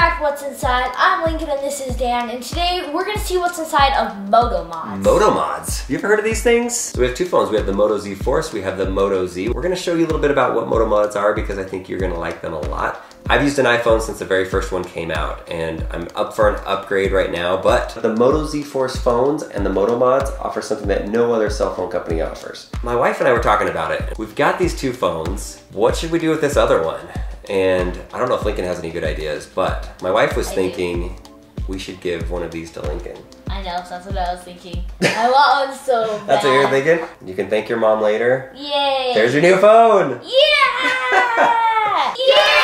back to What's Inside. I'm Lincoln and this is Dan, and today we're gonna see what's inside of Moto Mods. Moto Mods. You ever heard of these things? So we have two phones. We have the Moto Z Force, we have the Moto Z. We're gonna show you a little bit about what Moto Mods are because I think you're gonna like them a lot. I've used an iPhone since the very first one came out and I'm up for an upgrade right now, but the Moto Z Force phones and the Moto Mods offer something that no other cell phone company offers. My wife and I were talking about it. We've got these two phones. What should we do with this other one? And I don't know if Lincoln has any good ideas, but my wife was I do. thinking we should give one of these to Lincoln. I know, that's what I was thinking. I want one so bad. That's what you're thinking? You can thank your mom later. Yay! There's your new phone! Yeah! yeah!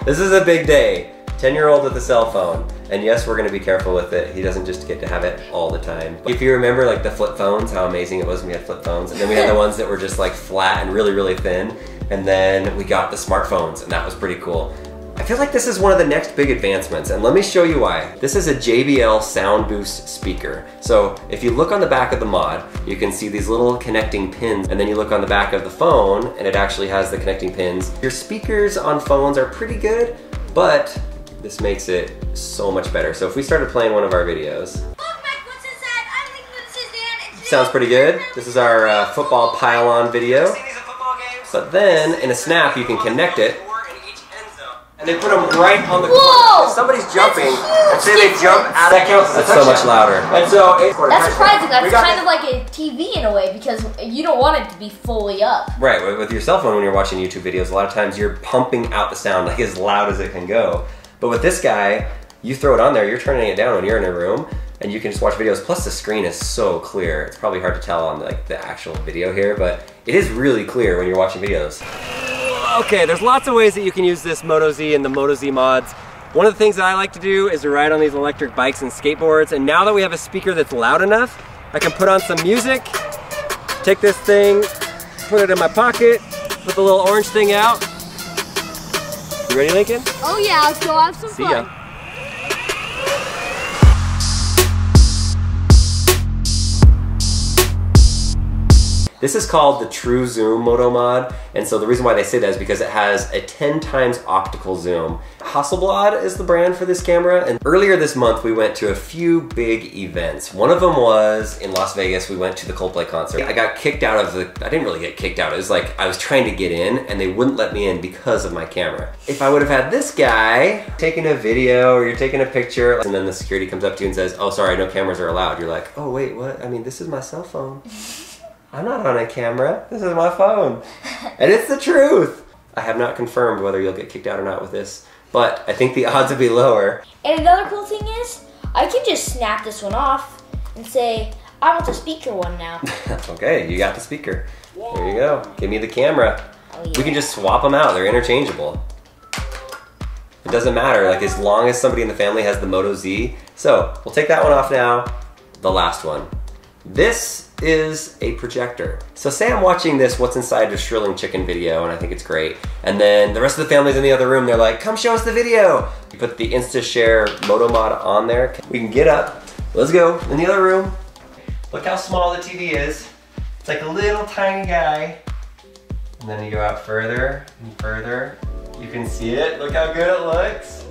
This is a big day. 10 year old with a cell phone. And yes, we're gonna be careful with it. He doesn't just get to have it all the time. But if you remember like the flip phones, how amazing it was when we had flip phones. And then we had the ones that were just like flat and really, really thin. And then we got the smartphones and that was pretty cool. I feel like this is one of the next big advancements and let me show you why. This is a JBL Sound Boost speaker. So if you look on the back of the mod, you can see these little connecting pins and then you look on the back of the phone and it actually has the connecting pins. Your speakers on phones are pretty good, but this makes it so much better. So if we started playing one of our videos, Welcome back, What's Inside? I'm Lincoln, this is Dan, and today sounds pretty good. This is our uh, football pile-on video. But then in a snap, you can connect it and they put them right on the Whoa! If somebody's jumping, That's and say they jump out that counts That's so much louder. And so That's surprising. That's kind of like a TV in a way because you don't want it to be fully up. Right, with- with your cell phone when you're watching YouTube videos, a lot of times you're pumping out the sound like as loud as it can go. But with this guy, you throw it on there, you're turning it down when you're in a room, and you can just watch videos. Plus the screen is so clear. It's probably hard to tell on like the actual video here, but it is really clear when you're watching videos. Okay, there's lots of ways that you can use this Moto Z and the Moto Z mods. One of the things that I like to do is to ride on these electric bikes and skateboards, and now that we have a speaker that's loud enough, I can put on some music, take this thing, put it in my pocket, put the little orange thing out. You ready, Lincoln? Oh yeah, let's go have some See fun. ya. This is called the True Zoom Moto Mod, and so the reason why they say that is because it has a 10 times optical zoom. Hasselblad is the brand for this camera, and earlier this month we went to a few big events. One of them was in Las Vegas, we went to the Coldplay concert. I got kicked out of the, I didn't really get kicked out, it was like I was trying to get in and they wouldn't let me in because of my camera. If I would have had this guy taking a video or you're taking a picture and then the security comes up to you and says, oh sorry, no cameras are allowed. You're like, oh wait, what? I mean, this is my cell phone. I'm not on a camera. This is my phone. and it's the truth. I have not confirmed whether you'll get kicked out or not with this, but I think the odds would be lower. And another cool thing is, I can just snap this one off and say, I want the speaker one now. okay, you got the speaker. There you go. Give me the camera. Oh, yeah. We can just swap them out. They're interchangeable. It doesn't matter, like as long as somebody in the family has the Moto Z. So we'll take that one off now. The last one. This is a projector. So say I'm watching this What's Inside a Shrilling Chicken video and I think it's great. And then the rest of the family's in the other room, they're like, come show us the video. You put the InstaShare Moto Mod on there. We can get up, let's go in the other room. Look how small the TV is. It's like a little tiny guy. And then you go out further and further. You can see it, look how good it looks.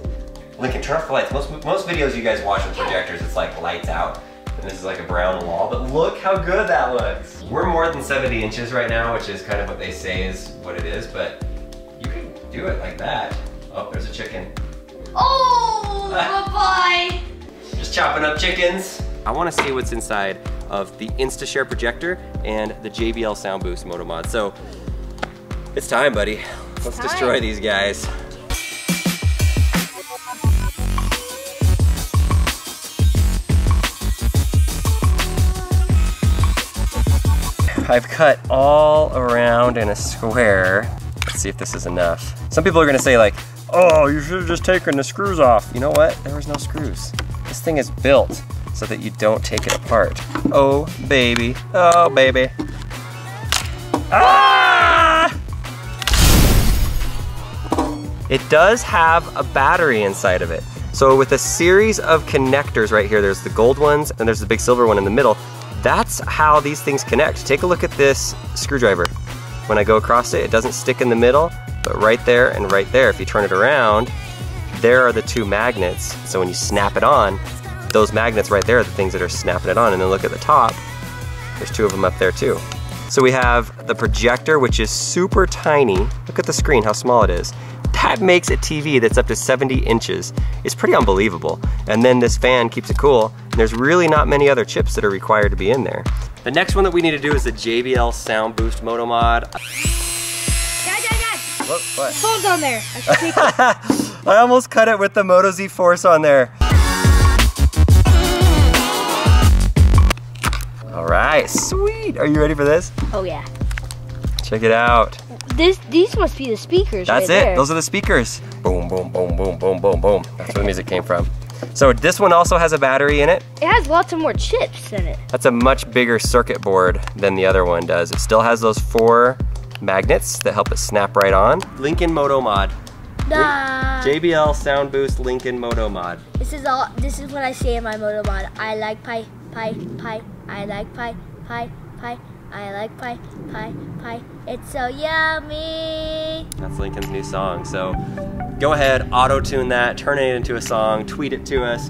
Lincoln, turn off the lights. Most, most videos you guys watch with projectors, it's like lights out. And this is like a brown wall, but look how good that looks. We're more than 70 inches right now, which is kind of what they say is what it is, but you can do it like that. Oh, there's a chicken. Oh, bye-bye. Just chopping up chickens. I wanna see what's inside of the InstaShare projector and the JBL Sound Boost Moto Mod. So, it's time, buddy. Let's time. destroy these guys. I've cut all around in a square. Let's see if this is enough. Some people are gonna say like, oh, you should have just taken the screws off. You know what? There was no screws. This thing is built so that you don't take it apart. Oh, baby. Oh, baby. Ah! It does have a battery inside of it. So with a series of connectors right here, there's the gold ones and there's the big silver one in the middle. That's how these things connect. Take a look at this screwdriver. When I go across it, it doesn't stick in the middle. But right there and right there, if you turn it around, there are the two magnets. So when you snap it on, those magnets right there are the things that are snapping it on. And then look at the top, there's two of them up there too. So we have the projector, which is super tiny. Look at the screen, how small it is. That makes a TV that's up to 70 inches. It's pretty unbelievable. And then this fan keeps it cool. And there's really not many other chips that are required to be in there. The next one that we need to do is the JBL Sound Boost Moto Mod. Dad, dad, dad. What? what? Phone's on there. I. I almost cut it with the Moto Z Force on there. All right, sweet. Are you ready for this? oh yeah. Check it out. This these must be the speakers. That's right it. There. Those are the speakers. Boom, boom, boom, boom, boom, boom, boom. That's where the music came from. So this one also has a battery in it. It has lots of more chips in it. That's a much bigger circuit board than the other one does. It still has those four magnets that help it snap right on. Lincoln Moto Mod. Nah. JBL Sound Boost Lincoln Moto Mod. This is all. This is what I say in my moto mod. I like pie, pie, pie. I like pie, pie, pie. I like pie, pie, pie. It's so yummy. That's Lincoln's new song. So go ahead, auto tune that, turn it into a song, tweet it to us,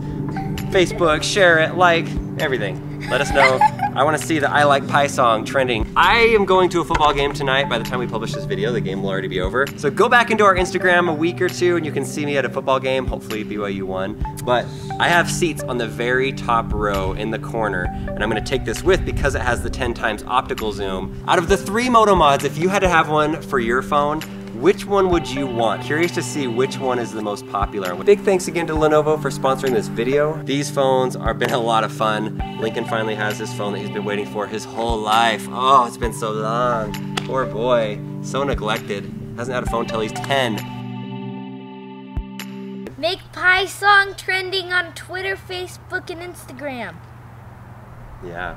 Facebook, share it, like, everything. Let us know. I want to see the I Like Pie song trending. I am going to a football game tonight. By the time we publish this video, the game will already be over. So go back into our Instagram a week or two and you can see me at a football game. Hopefully BYU won. But I have seats on the very top row in the corner and I'm going to take this with because it has the 10 times optical zoom. Out of the three Moto mods, if you had to have one for your phone, which one would you want? Curious to see which one is the most popular. Big thanks again to Lenovo for sponsoring this video. These phones have been a lot of fun. Lincoln finally has this phone that he's been waiting for his whole life. Oh, it's been so long. Poor boy, so neglected. Hasn't had a phone till he's 10. Make pie song trending on Twitter, Facebook, and Instagram. Yeah.